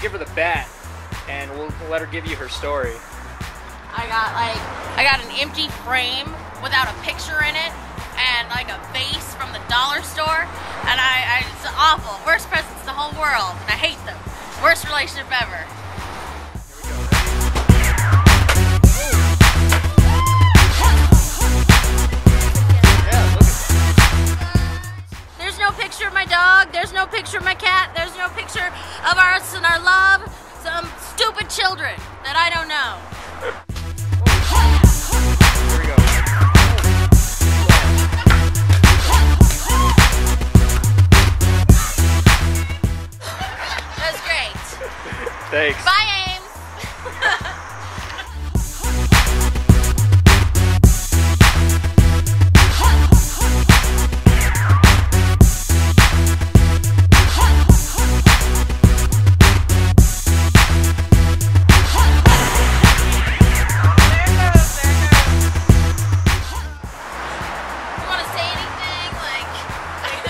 to give her the bat, and we'll, we'll let her give you her story. I got like I got an empty frame without a picture in it, and like a vase from the dollar store, and I, I it's awful. Worst presents in the whole world, and I hate them. Worst relationship ever. dog. There's no picture of my cat. There's no picture of us and our love. Some stupid children that I don't know. Thanks. Bye.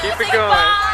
Keep it going.